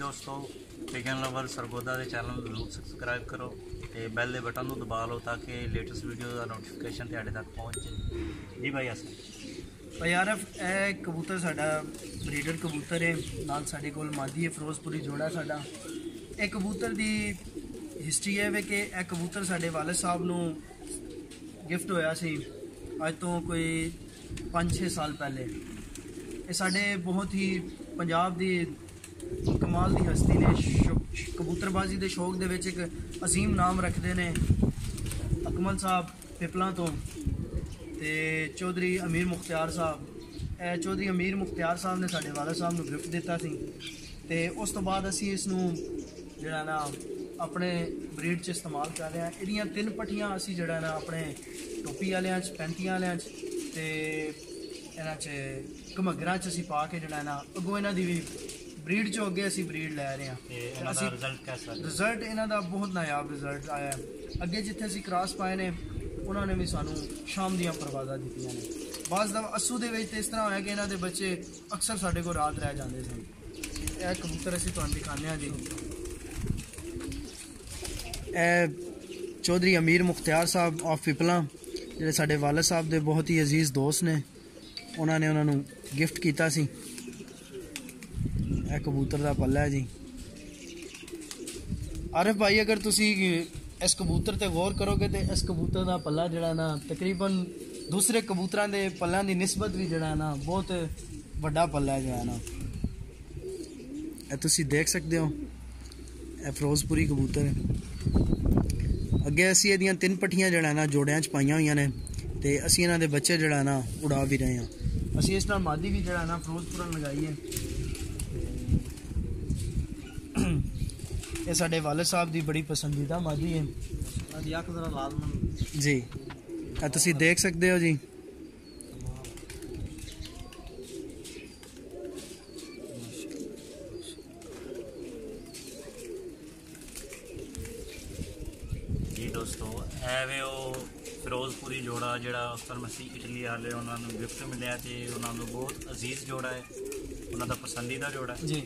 ਦੋਸਤੋ chicken lover Sargodha ਦੇ channel ਨੂੰ ਜ਼ਰੂਰ ਸਬਸਕ੍ਰਾਈਬ ਕਰੋ ਤੇ ਬੈਲ ਦੇ ਬਟਨ ਨੂੰ ਦਬਾ ਲਓ ਤਾਂ ਕਿ ਲੇਟੈਸਟ ਵੀਡੀਓ ਦਾ ਨੋਟੀਫਿਕੇਸ਼ਨ ਤੁਹਾਡੇ ਤੱਕ ਪਹੁੰਚੇ ਜੀ ਭਾਈ ਅਸਲ। ਭਾਈ ਆਰਫ, ਇਹ ਕਬੂਤਰ ਸਾਡਾ ਬਰੀਡਰ ਕਬੂਤਰ ਹੈ। ਨਾਲ ਸਾਡੇ ਕੋਲ ਮਾਦੀ ਹੈ, ਫਿਰੋਜ਼ਪੁਰੀ ਜੋੜਾ ਸਾਡਾ। ਇਹ ਕਬੂਤਰ ਦੀ ਹਿਸਟਰੀ ਇਹ ਹੈ ਕਿ ਇਹ ਕਬੂਤਰ ਸਾਡੇ ਵਾਲਦ ਸਾਹਿਬ ਨੂੰ ਗਿਫਟ ਹੋਇਆ ਸੀ। ਅੱਜ ਤੋਂ ਕੋਈ 5-6 ਸਾਲ ਪਹਿਲੇ। ਇਹ ਸਾਡੇ ਬਹੁਤ ਹੀ ਪੰਜਾਬ ਦੀ ਕਮਾਲ ਦੀ ਹਸਤੀ ਨੇ ਸ਼ੌ- ਕਬੂਤਰਬਾਜ਼ੀ ਦੇ ਸ਼ੌਕ ਦੇ ਵਿੱਚ ਇੱਕ ਅਜ਼ੀਮ ਨਾਮ ਰੱਖਦੇ ਨੇ ਅਕਮਲ ਸਾਹਿਬ ਪਿਪਲਾਂ ਤੋਂ ਤੇ ਚੌਧਰੀ ਅਮੀਰ ਮੁਖਤਿਆਰ ਸਾਹਿਬ। ਇਹ ਚੌਧਰੀ ਅਮੀਰ ਮੁਖਤਿਆਰ ਸਾਹਿਬ ਨੇ ਸਾਡੇ ਵਾਲਾ ਸਾਹਿਬ ਨੂੰ ਗਿਫਟ ਦਿੱਤਾ ਸੀ ਤੇ ਉਸ ਤੋਂ ਬਾਅਦ ਅਸੀਂ ਇਸ ਨੂੰ ਜਿਹੜਾ ਨਾ ਆਪਣੇ ਬਰੀਡ 'ਚ ਇਸਤੇਮਾਲ ਕਰ ਰਹੇ ਹਾਂ। ਇਹਦੀਆਂ ਤਿੰਨ ਪੱਠੀਆਂ ਅਸੀਂ ਜਿਹੜਾ ਨਾ ਆਪਣੇ ਟੋਪੀ ਵਾਲਿਆਂ 'ਚ ਪੈਂਤੀਆਂ ਵਾਲਿਆਂ 'ਚ ਤੇ ਇਹਨਾਂ 'ਚ ਘਮਗਰਾਂ 'ਚ ਅਸੀਂ ਪਾ ਕੇ ਜਿਹੜਾ ਨਾ ਅੱਗੋਂ ਇਹਨਾਂ ਦੀ ਵੀ ਬਰੀਡ 'ਚੋਂ ਅੱਗੇ ਅਸੀਂ ਬਰੀਡ ਲੈ ਰਹੇ ਹਾਂ। ਤੇ ਇਹਨਾਂ ਦਾ ਰਿਜ਼ਲਟ ਰਿਹਾ? ਰਿਜ਼ਲਟ ਇਹਨਾਂ ਦਾ ਬਹੁਤ ਨਾਯਾਬ ਰਿਜ਼ਲਟ ਆਇਆ। ਅੱਗੇ ਜਿੱਥੇ ਅਸੀਂ ਕ੍ਰਾਸ ਪਾਏ ਨੇ ਉਹਨਾਂ ਨੇ ਵੀ ਸਾਨੂੰ ਸ਼ਾਮ ਦੀਆਂ ਪਰਵਾਜ਼ਾਂ ਦਿੱਤੀਆਂ ਨੇ। ਬਾਜ਼ ਦਾ ਅਸੂ ਦੇ ਵਿੱਚ ਤੇ ਇਸ ਤਰ੍ਹਾਂ ਹੋਇਆ ਕਿ ਇਹਨਾਂ ਦੇ ਬੱਚੇ ਅਕਸਰ ਸਾਡੇ ਕੋਲ ਰਾਤ ਰਹਿ ਜਾਂਦੇ ਸਨ। ਇਹ ਕਬੂਤਰ ਅਸੀਂ ਤੁਹਾਨੂੰ ਦਿਖਾਉਂਦੇ ਹਾਂ ਜੀ। ਇਹ ਚੌਧਰੀ ਅਮੀਰ ਮੁਖਤਿਆਰ ਸਾਹਿਬ ਆਫ ਪਿਪਲਾ ਜਿਹੜੇ ਸਾਡੇ ਵਾਲਦ ਸਾਹਿਬ ਦੇ ਬਹੁਤ ਹੀ ਅਜ਼ੀਜ਼ ਦੋਸਤ ਨੇ ਉਹਨਾਂ ਨੇ ਉਹਨਾਂ ਨੂੰ ਗਿਫਟ ਕੀਤਾ ਸੀ। ਇਹ ਕਬੂਤਰ ਦਾ ਪੱਲਾ ਹੈ ਜੀ। ਆਰਿਫ ਭਾਈ, ਅਗਰ ਤੁਸੀਂ ਇਸ ਕਬੂਤਰ ਤੇ ਗੌਰ ਕਰੋਗੇ ਤੇ ਇਸ ਕਬੂਤਰ ਦਾ ਪੱਲਾ ਜਿਹੜਾ ਨਾ, ਤਕਰੀਬਨ ਦੂਸਰੇ ਕਬੂਤਰਾਂ ਦੇ ਪੱਲਾਂ ਦੀ ਨਿਸਬਤ ਵੀ ਜਿਹੜਾ ਨਾ, ਬਹੁਤ ਵੱਡਾ ਪੱਲਾ ਹੈ ਜਿਹੜਾ ਨਾ। ਇਹ ਤੁਸੀਂ ਦੇਖ ਸਕਦੇ ਹੋ, ਇਹ ਫਿਰੋਜ਼ਪੁਰੀ ਕਬੂਤਰ ਹੈ। ਅੱਗੇ ਅਸੀਂ ਇਹਦੀਆਂ ਤਿੰਨ ਪੱਠੀਆਂ ਜਿਹੜਾ ਨਾ, ਜੋੜਿਆਂ 'ਚ ਪਾਈਆਂ ਹੋਈਆਂ ਨੇ ਤੇ ਅਸੀਂ ਇਹਨਾਂ ਦੇ ਬੱਚੇ ਜਿਹੜਾ ਨਾ, ਉਡਾ ਵੀ ਰਹੇ ਹਾਂ। ਅਸੀਂ ਇਸ ਨਾਲ ਮਾਦੀ ਵੀ ਜਿਹੜਾ ਨਾ ਫਿਰੋਜ਼ਪੁਰਨ ਲਗਾਈ ਹੈ। ਇਹ ਸਾਡੇ ਵਾਲਦ ਸਾਹਿਬ ਦੀ ਬੜੀ ਪਸੰਦੀਦਾ ਮਾਦੀ ਹੈ। ਦੀ ਅੱਖ ਜ਼ਰਾ ਲਾਜ਼ਮਨ ਜੀ। ਇਹ ਤੁਸੀਂ ਦੇਖ ਸਕਦੇ ਹੋ ਜੀ। ਜੀ ਦੋਸਤੋ ਐਵੇਂ ਉਹ ਫਿਰੋਜ਼ਪੁਰੀ ਜੋੜਾ ਜਿਹੜਾ ਅਸਲ ਮਸੀ ਇਟਲੀ ਵਾਲੇ ਉਹਨਾਂ ਨੂੰ ਗਿਫਟ ਮਿਲਿਆ ਤੇ ਉਹਨਾਂ ਨੂੰ ਬਹੁਤ ਅਜ਼ੀਜ਼ ਜੋੜਾ ਹੈ। ਉਹਨਾਂ ਦਾ ਪਸੰਦੀਦਾ ਜੋੜਾ ਹੈ। ਜੀ।